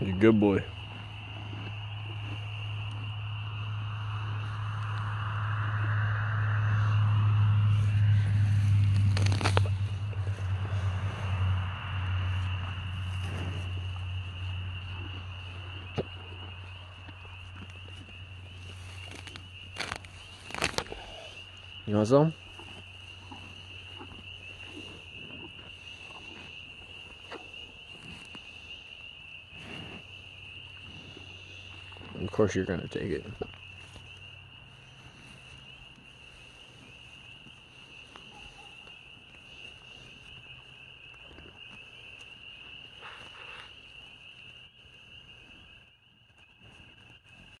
You're a good boy. You want some? Of course you're gonna take it.